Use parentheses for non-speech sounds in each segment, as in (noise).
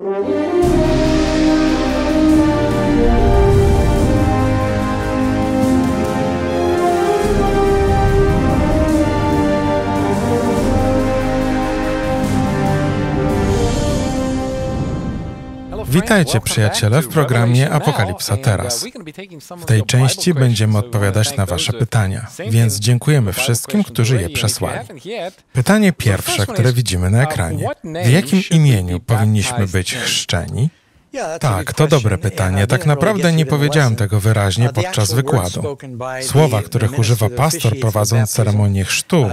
Música Witajcie przyjaciele w programie Apokalipsa Teraz. W tej części będziemy odpowiadać na Wasze pytania, więc dziękujemy wszystkim, którzy je przesłali. Pytanie pierwsze, które widzimy na ekranie. W jakim imieniu powinniśmy być chrzczeni? Tak, to dobre pytanie. Tak naprawdę nie powiedziałem tego wyraźnie podczas wykładu. Słowa, których używa pastor prowadząc ceremonię chrztu,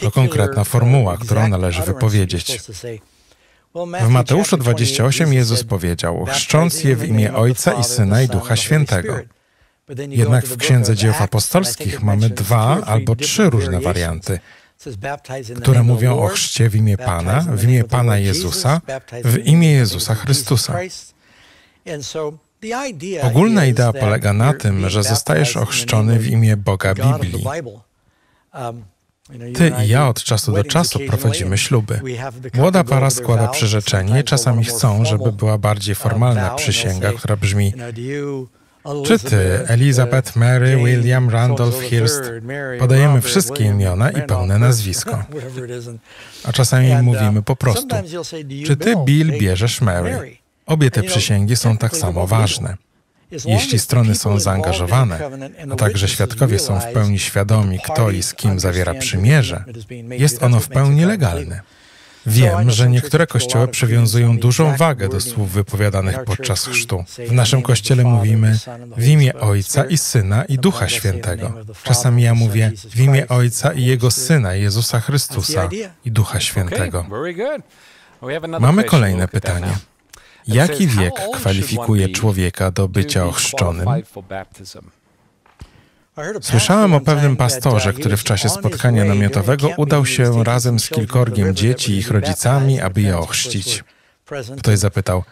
to konkretna formuła, którą należy wypowiedzieć. W Mateuszu 28 Jezus powiedział, chrzcząc je w imię Ojca i Syna i Ducha Świętego. Jednak w Księdze Dzieł Apostolskich mamy dwa albo trzy różne warianty, które mówią o chrzcie w imię Pana, w imię Pana Jezusa, w imię Jezusa Chrystusa. Ogólna idea polega na tym, że zostajesz ochrzczony w imię Boga Biblii. Ty i ja od czasu do czasu prowadzimy śluby. Młoda para składa przyrzeczenie i czasami chcą, żeby była bardziej formalna przysięga, która brzmi czy ty, Elizabeth, Mary, William, Randolph, Hirst, podajemy wszystkie imiona i pełne (laughs) nazwisko. A czasami mówimy po prostu, czy ty, Bill, bierzesz Mary? Obie te przysięgi są tak samo ważne. Jeśli strony są zaangażowane, a także świadkowie są w pełni świadomi, kto i z kim zawiera przymierze, jest ono w pełni legalne. Wiem, że niektóre kościoły przywiązują dużą wagę do słów wypowiadanych podczas chrztu. W naszym kościele mówimy w imię Ojca i Syna i Ducha Świętego. Czasami ja mówię w imię Ojca i Jego Syna, Jezusa Chrystusa i Ducha Świętego. Mamy kolejne pytanie. Jaki wiek kwalifikuje człowieka do bycia ochrzczonym? Słyszałem o pewnym pastorze, który w czasie spotkania namiotowego udał się razem z kilkorgiem dzieci i ich rodzicami, aby je ochrzcić. Ktoś zapytał,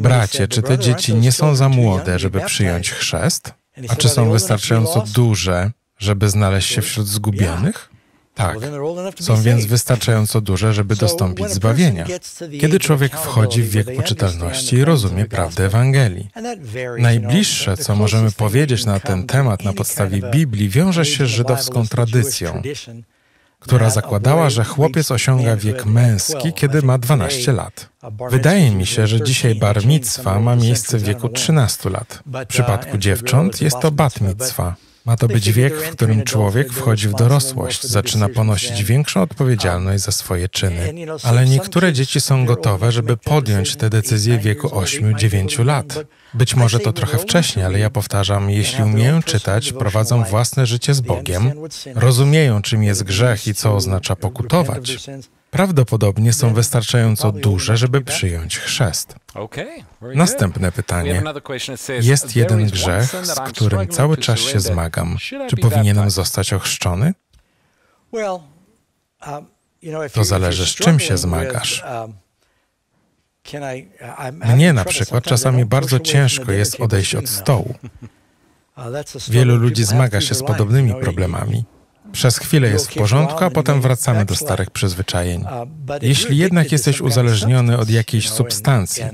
bracie, czy te dzieci nie są za młode, żeby przyjąć chrzest? A czy są wystarczająco duże, żeby znaleźć się wśród zgubionych? Tak, są więc wystarczająco duże, żeby dostąpić zbawienia. Kiedy człowiek wchodzi w wiek poczytalności i rozumie prawdę Ewangelii. Najbliższe, co możemy powiedzieć na ten temat na podstawie Biblii, wiąże się z żydowską tradycją, która zakładała, że chłopiec osiąga wiek męski, kiedy ma 12 lat. Wydaje mi się, że dzisiaj bar mitzwa ma miejsce w wieku 13 lat. W przypadku dziewcząt jest to bat mitzwa. Ma to być wiek, w którym człowiek wchodzi w dorosłość, zaczyna ponosić większą odpowiedzialność za swoje czyny. Ale niektóre dzieci są gotowe, żeby podjąć te decyzje w wieku 8-9 lat. Być może to trochę wcześniej, ale ja powtarzam, jeśli umieją czytać, prowadzą własne życie z Bogiem, rozumieją, czym jest grzech i co oznacza pokutować, prawdopodobnie są wystarczająco duże, żeby przyjąć chrzest. Następne pytanie. Jest jeden grzech, z którym cały czas się zmagam. Czy powinienem zostać ochrzczony? Um, to zależy, z czym się zmagasz. Um, Mnie na przykład czasami bardzo ciężko jest odejść od stołu. Uh, Wielu ludzi zmaga się z podobnymi problemami. Przez chwilę jest w porządku, a potem wracamy do starych przyzwyczajeń. Jeśli jednak jesteś uzależniony od jakiejś substancji,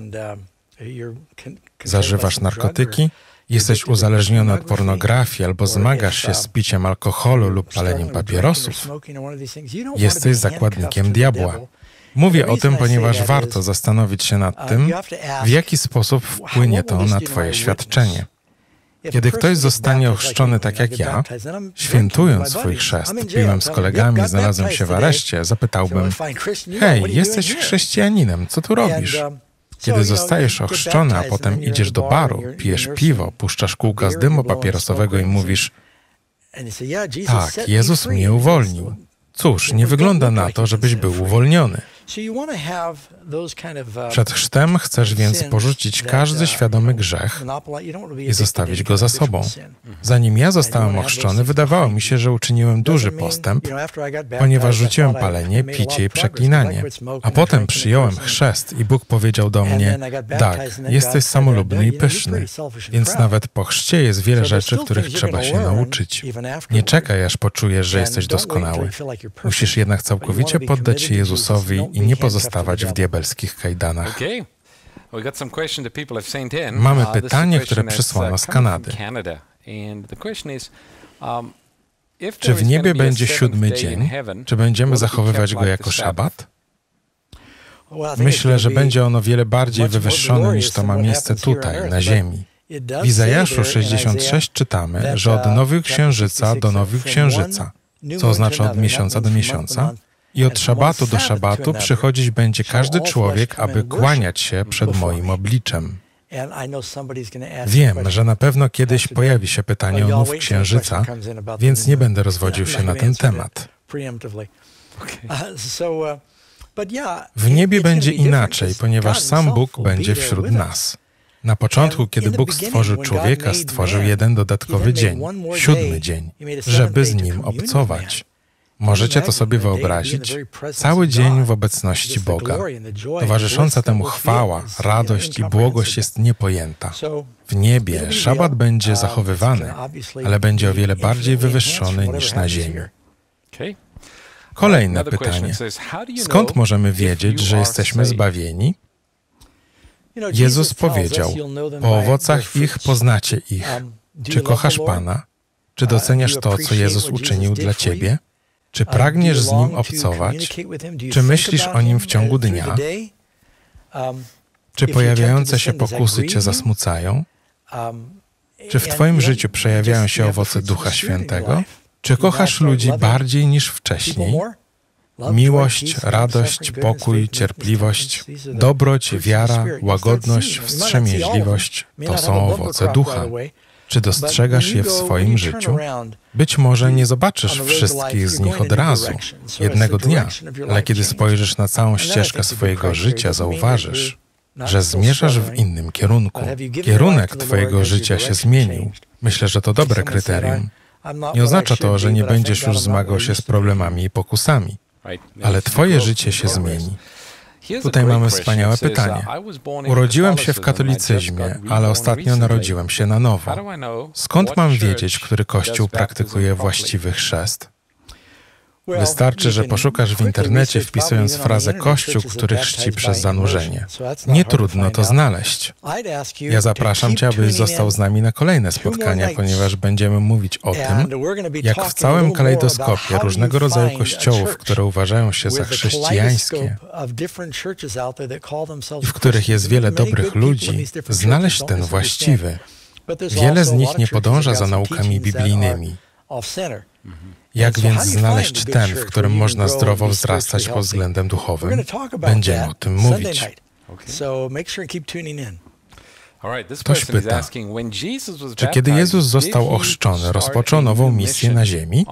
zażywasz narkotyki, jesteś uzależniony od pornografii albo zmagasz się z piciem alkoholu lub paleniem papierosów, jesteś zakładnikiem diabła. Mówię o tym, ponieważ warto zastanowić się nad tym, w jaki sposób wpłynie to na Twoje świadczenie. Kiedy ktoś zostanie ochrzczony tak jak ja, świętując swój chrzest, piłem z kolegami, znalazłem się w areszcie, zapytałbym: Hej, jesteś chrześcijaninem, co tu robisz? Kiedy zostajesz ochrzczony, a potem idziesz do baru, pijesz piwo, puszczasz kółka z dymu papierosowego i mówisz: Tak, Jezus mnie uwolnił. Cóż, nie wygląda na to, żebyś był uwolniony. Uh, Przed chrztem chcesz więc porzucić każdy uh, świadomy grzech i zostawić go za sobą. Zanim ja zostałem ochrzczony, wydawało mi się, że uczyniłem duży postęp, ponieważ rzuciłem palenie, picie i przeklinanie. A potem przyjąłem chrzest i Bóg powiedział do mnie, tak, jesteś samolubny i pyszny, więc nawet po chrzcie jest wiele rzeczy, których trzeba się nauczyć. Nie czekaj, aż poczujesz, że jesteś doskonały. Musisz jednak całkowicie poddać się Jezusowi i nie pozostawać w diabelskich kajdanach. Mamy pytanie, które przysłano z Kanady. Czy w niebie będzie siódmy dzień? Czy będziemy zachowywać go jako szabat? Myślę, że będzie on o wiele bardziej wywyższony niż to ma miejsce tutaj, na Ziemi. W Izajaszu 66 czytamy, że od nowych księżyca do nowych księżyca, co oznacza od miesiąca do miesiąca, i od szabatu do szabatu przychodzić będzie każdy człowiek, aby kłaniać się przed moim obliczem. Wiem, że na pewno kiedyś pojawi się pytanie o nów księżyca, więc nie będę rozwodził się na ten temat. W niebie będzie inaczej, ponieważ sam Bóg będzie wśród nas. Na początku, kiedy Bóg stworzył człowieka, stworzył jeden dodatkowy dzień, siódmy dzień, żeby z nim obcować. Możecie to sobie wyobrazić? Cały dzień w obecności Boga. Towarzysząca temu chwała, radość i błogość jest niepojęta. W niebie szabat będzie zachowywany, ale będzie o wiele bardziej wywyższony niż na ziemi. Kolejne pytanie. Skąd możemy wiedzieć, że jesteśmy zbawieni? Jezus powiedział: Po owocach ich poznacie ich. Czy kochasz Pana? Czy doceniasz to, co Jezus uczynił dla ciebie? Czy pragniesz z Nim obcować? Czy myślisz o Nim w ciągu dnia? Czy pojawiające się pokusy Cię zasmucają? Czy w Twoim życiu przejawiają się owoce Ducha Świętego? Czy kochasz ludzi bardziej niż wcześniej? Miłość, radość, pokój, cierpliwość, dobroć, wiara, łagodność, wstrzemięźliwość to są owoce ducha. Czy dostrzegasz je w swoim życiu? Być może nie zobaczysz wszystkich z nich od razu, jednego dnia, ale kiedy spojrzysz na całą ścieżkę swojego życia, zauważysz, że zmierzasz w innym kierunku. Kierunek Twojego życia się zmienił. Myślę, że to dobre kryterium. Nie oznacza to, że nie będziesz już zmagał się z problemami i pokusami, ale Twoje życie się zmieni. Tutaj mamy wspaniałe pytanie. Urodziłem się w katolicyzmie, ale ostatnio narodziłem się na nowo. Skąd mam wiedzieć, który kościół praktykuje właściwy chrzest? Wystarczy, że poszukasz w internecie wpisując frazę Kościół, który chrzci przez zanurzenie. Nie trudno to znaleźć. Ja zapraszam Cię, abyś został z nami na kolejne spotkania, ponieważ będziemy mówić o tym, jak w całym kalejdoskopie różnego rodzaju kościołów, które uważają się za chrześcijańskie i w których jest wiele dobrych ludzi, znaleźć ten właściwy. Wiele z nich nie podąża za naukami biblijnymi. Jak więc znaleźć ten, w którym można zdrowo wzrastać pod względem duchowym? Będziemy o tym mówić. Ktoś pyta, czy kiedy Jezus został ochrzczony, rozpoczął nową misję na ziemi?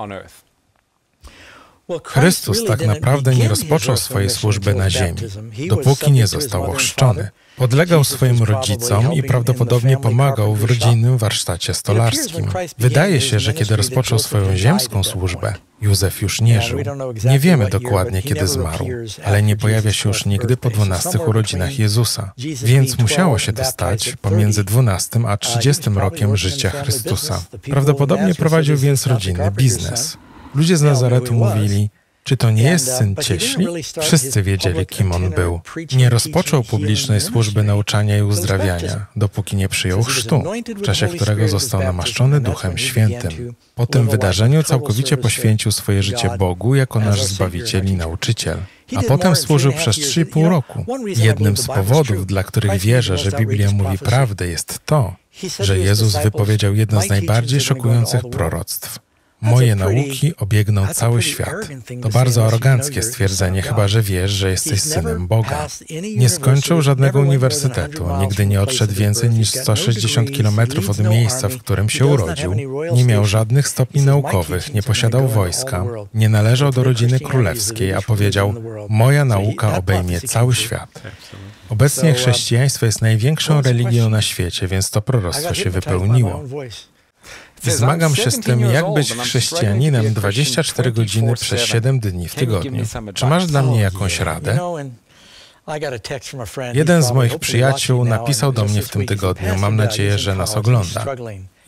Chrystus tak naprawdę nie rozpoczął swojej służby na ziemi, dopóki nie został ochrzczony. Podlegał swoim rodzicom i prawdopodobnie pomagał w rodzinnym warsztacie stolarskim. Wydaje się, że kiedy rozpoczął swoją ziemską służbę, Józef już nie żył. Nie wiemy dokładnie, kiedy zmarł, ale nie pojawia się już nigdy po dwunastych urodzinach Jezusa. Więc musiało się to stać pomiędzy dwunastym a trzydziestym rokiem życia Chrystusa. Prawdopodobnie prowadził więc rodzinny biznes. Ludzie z Nazaretu mówili, czy to nie jest syn cieśli? Wszyscy wiedzieli, kim on był. Nie rozpoczął publicznej służby nauczania i uzdrawiania, dopóki nie przyjął chrztu, w czasie którego został namaszczony Duchem Świętym. Po tym wydarzeniu całkowicie poświęcił swoje życie Bogu jako nasz Zbawiciel i nauczyciel. A potem służył przez 3,5 roku. Jednym z powodów, dla których wierzę, że Biblia mówi prawdę, jest to, że Jezus wypowiedział jedno z najbardziej szokujących proroctw. Moje nauki obiegną cały świat. To bardzo aroganckie stwierdzenie, chyba że wiesz, że jesteś synem Boga. Nie skończył żadnego uniwersytetu, nigdy nie odszedł więcej niż 160 kilometrów od miejsca, w którym się urodził. Nie miał żadnych stopni naukowych, nie posiadał wojska, nie należał do rodziny królewskiej, a powiedział: Moja nauka obejmie cały świat. Obecnie chrześcijaństwo jest największą religią na świecie, więc to proroctwo się wypełniło. Zmagam się z tym, jak być chrześcijaninem 24 godziny przez 7 dni w tygodniu. Czy masz dla mnie jakąś radę? Jeden z moich przyjaciół napisał do mnie w tym tygodniu, mam nadzieję, że nas ogląda.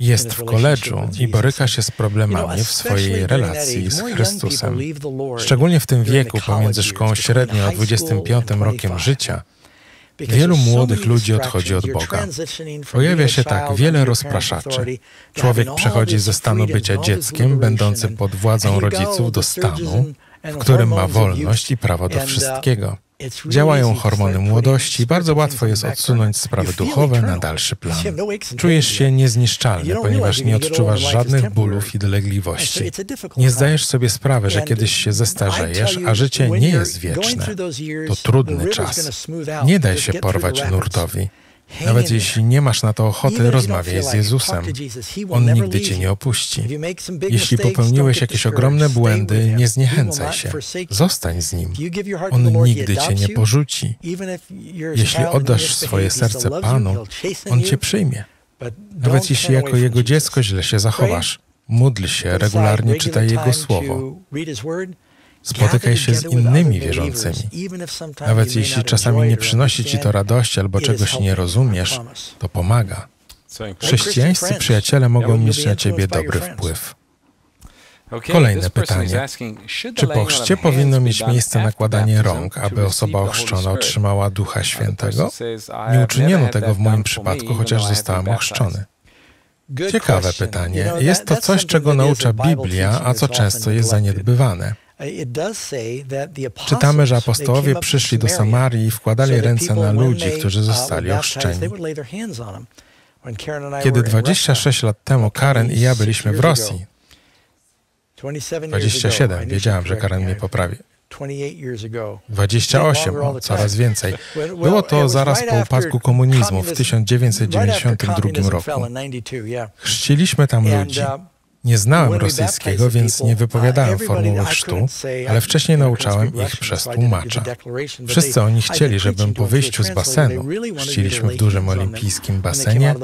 Jest w koledżu i boryka się z problemami w swojej relacji z Chrystusem. Szczególnie w tym wieku, pomiędzy szkołą średnią a 25 rokiem życia, Wielu młodych ludzi odchodzi od Boga. Pojawia się tak wiele rozpraszaczy. Człowiek przechodzi ze stanu bycia dzieckiem, będącym pod władzą rodziców, do stanu, w którym ma wolność i prawo do wszystkiego. Działają hormony młodości bardzo łatwo jest odsunąć sprawy duchowe na dalszy plan. Czujesz się niezniszczalny, ponieważ nie odczuwasz żadnych bólów i dolegliwości. Nie zdajesz sobie sprawy, że kiedyś się zestarzejesz, a życie nie jest wieczne. To trudny czas. Nie daj się porwać nurtowi. Nawet jeśli nie masz na to ochoty, rozmawiaj z Jezusem. On nigdy cię nie opuści. Jeśli popełniłeś jakieś ogromne błędy, nie zniechęcaj się. Zostań z Nim. On nigdy cię nie porzuci. Jeśli oddasz swoje serce Panu, On cię przyjmie. Nawet jeśli jako Jego dziecko źle się zachowasz, módl się, regularnie czytaj Jego Słowo. Spotykaj się z innymi wierzącymi. Nawet jeśli czasami nie przynosi ci to radości albo czegoś nie rozumiesz, to pomaga. Chrześcijańscy przyjaciele mogą mieć na ciebie dobry wpływ. Kolejne pytanie. Czy po chrzcie powinno mieć miejsce nakładanie rąk, aby osoba ochrzczona otrzymała Ducha Świętego? Nie uczyniono tego w moim przypadku, chociaż zostałem ochrzczony. Ciekawe pytanie. Jest to coś, czego naucza Biblia, a co często jest zaniedbywane. Czytamy, że apostołowie przyszli do Samarii i wkładali ręce na ludzi, którzy zostali ochrzczeni. Kiedy 26 lat temu Karen i ja byliśmy w Rosji, 27, wiedziałem, że Karen mnie poprawi. 28, o, coraz więcej. Było to zaraz po upadku komunizmu w 1992 roku. Chrzciliśmy tam ludzi. Nie znałem rosyjskiego, więc nie wypowiadałem formuły chrztu, ale wcześniej nauczałem ich przez tłumacza. Wszyscy oni chcieli, żebym po wyjściu z basenu, chrzciliśmy w dużym olimpijskim basenie,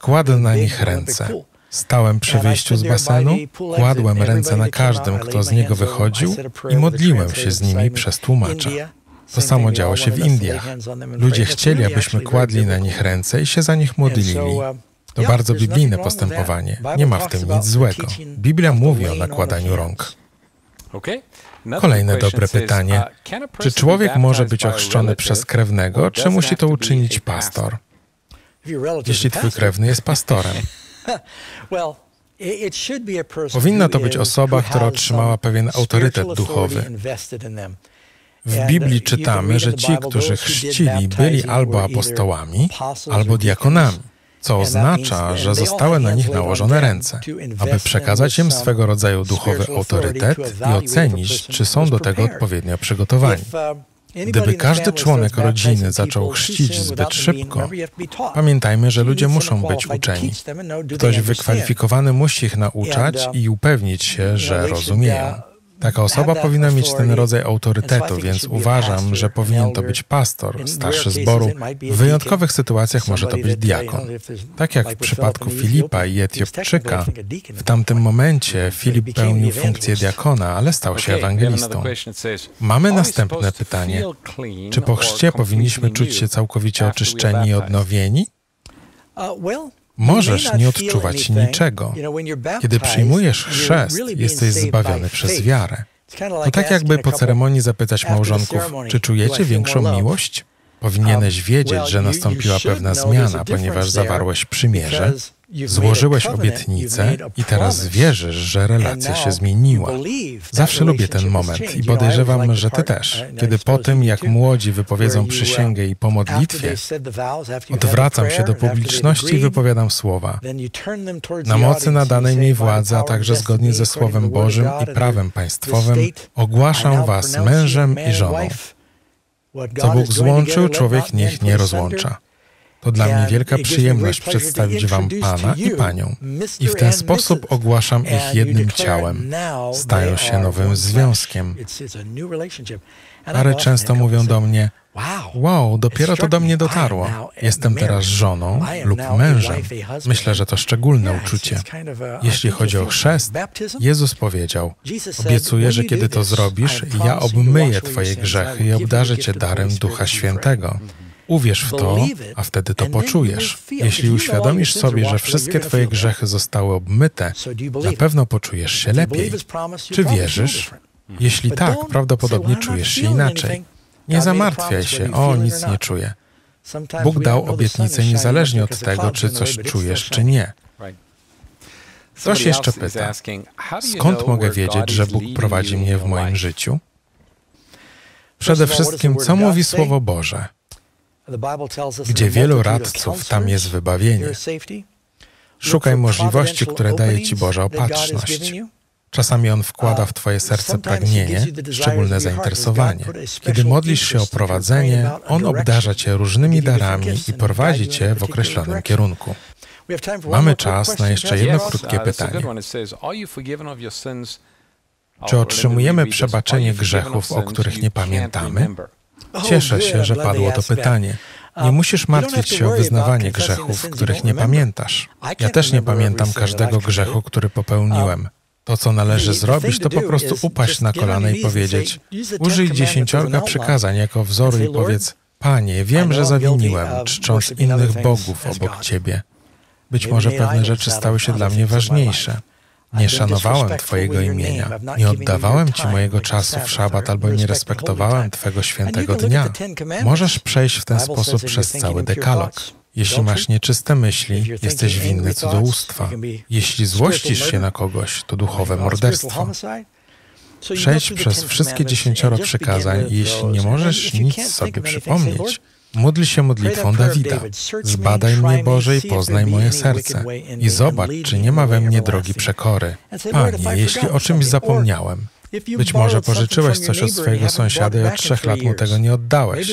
kładł na nich ręce. Stałem przy wyjściu z basenu, kładłem ręce na każdym, kto z niego wychodził i modliłem się z nimi przez tłumacza. To samo działo się w Indiach. Ludzie chcieli, abyśmy kładli na nich ręce i się za nich modlili. To bardzo biblijne postępowanie. Nie ma w tym nic złego. Biblia mówi o nakładaniu rąk. Kolejne dobre pytanie. Uh, czy człowiek może być ochrzczony przez krewnego, czy musi to uczynić pastor? Jeśli twój krewny jest pastorem. (laughs) Powinna to być osoba, która otrzymała pewien autorytet duchowy. W Biblii czytamy, że ci, którzy chrzcili, byli albo apostołami, albo diakonami co oznacza, że zostały na nich nałożone ręce, aby przekazać im swego rodzaju duchowy autorytet i ocenić, czy są do tego odpowiednio przygotowani. Gdyby każdy członek rodziny zaczął chrzcić zbyt szybko, pamiętajmy, że ludzie muszą być uczeni. Ktoś wykwalifikowany musi ich nauczać i upewnić się, że rozumieją. Taka osoba powinna mieć ten rodzaj autorytetu, więc uważam, że powinien to być pastor, starszy zboru. W wyjątkowych sytuacjach może to być diakon. Tak jak w przypadku Filipa i Etiopczyka, w tamtym momencie Filip pełnił funkcję diakona, ale stał się ewangelistą. Mamy następne pytanie. Czy po chrzcie powinniśmy czuć się całkowicie oczyszczeni i odnowieni? Możesz nie odczuwać niczego. Kiedy przyjmujesz chrzest, jesteś zbawiony przez wiarę. To tak jakby po ceremonii zapytać małżonków, czy czujecie większą miłość? Powinieneś um, wiedzieć, że nastąpiła pewna zmiana, ponieważ zawarłeś przymierze, Złożyłeś obietnicę i teraz wierzysz, że relacja się zmieniła. Zawsze lubię ten moment i podejrzewam, że ty też. Kiedy po tym, jak młodzi wypowiedzą przysięgę i po modlitwie, odwracam się do publiczności i wypowiadam słowa. Na mocy nadanej mi władzy, a także zgodnie ze Słowem Bożym i prawem państwowym, ogłaszam was mężem i żoną. Co Bóg złączył, człowiek niech nie rozłącza. To dla mnie wielka przyjemność przedstawić Wam Pana i Panią. I w ten sposób ogłaszam ich jednym ciałem. Stają się nowym związkiem. Pary często mówią do mnie, Wow, dopiero to do mnie dotarło. Jestem teraz żoną lub mężem. Myślę, że to szczególne uczucie. Jeśli chodzi o chrzest, Jezus powiedział: Obiecuję, że kiedy to zrobisz, ja obmyję Twoje grzechy i obdarzę Cię darem Ducha Świętego. Uwierz w to, a wtedy to poczujesz. Jeśli uświadomisz sobie, że wszystkie Twoje grzechy zostały obmyte, na pewno poczujesz się lepiej. Czy wierzysz? Jeśli tak, prawdopodobnie czujesz się inaczej. Nie zamartwiaj się, o, nic nie czuję. Bóg dał obietnicę niezależnie od tego, czy coś czujesz, czy nie. Ktoś jeszcze pyta, skąd mogę wiedzieć, że Bóg prowadzi mnie w moim życiu? Przede wszystkim, co mówi Słowo Boże? Gdzie wielu radców, tam jest wybawienie. Szukaj możliwości, które daje Ci Boża opatrzność. Czasami On wkłada w Twoje serce pragnienie, szczególne zainteresowanie. Kiedy modlisz się o prowadzenie, On obdarza Cię różnymi darami i prowadzi Cię w określonym kierunku. Mamy czas na jeszcze jedno krótkie pytanie. Czy otrzymujemy przebaczenie grzechów, o których nie pamiętamy? Cieszę się, że padło to pytanie. Nie musisz martwić się o wyznawanie grzechów, których nie pamiętasz. Ja też nie pamiętam każdego grzechu, który popełniłem. To, co należy zrobić, to po prostu upaść na kolana i powiedzieć: Użyj dziesięciorga przykazań jako wzoru i powiedz: Panie, wiem, że zawiniłem, czcząc innych bogów obok Ciebie. Być może pewne rzeczy stały się dla mnie ważniejsze. Nie szanowałem Twojego imienia, nie oddawałem Ci mojego czasu w szabat albo nie respektowałem Twego świętego dnia. Możesz przejść w ten sposób przez cały dekalog. Jeśli masz nieczyste myśli, jesteś winny cudzołóstwa. Jeśli złościsz się na kogoś, to duchowe morderstwo. Przejdź przez wszystkie dziesięcioro przykazań i jeśli nie możesz nic sobie przypomnieć, Módl się modlitwą Dawida. Zbadaj mnie, Boże, i poznaj moje serce. I zobacz, czy nie ma we mnie drogi przekory. Panie, jeśli o czymś zapomniałem, być może pożyczyłeś coś od swojego sąsiada i od trzech lat mu tego nie oddałeś,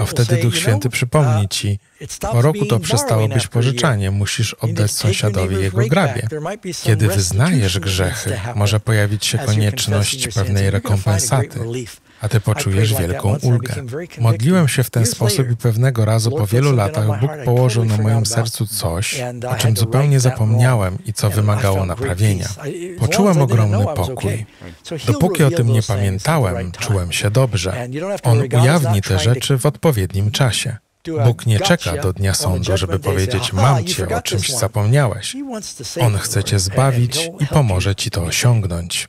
a wtedy Duch Święty przypomni ci, po roku to przestało być pożyczanie, musisz oddać sąsiadowi jego grabie. Kiedy wyznajesz grzechy, może pojawić się konieczność pewnej rekompensaty a ty poczujesz wielką ulgę. Modliłem się w ten sposób i pewnego razu po wielu latach Bóg położył na moim sercu coś, o czym zupełnie zapomniałem i co wymagało naprawienia. Poczułem ogromny pokój. Dopóki o tym nie pamiętałem, czułem się dobrze. On ujawni te rzeczy w odpowiednim czasie. Bóg nie czeka do dnia sądu, żeby powiedzieć: Mam cię, o czymś zapomniałeś. On chce cię zbawić i pomoże ci to osiągnąć.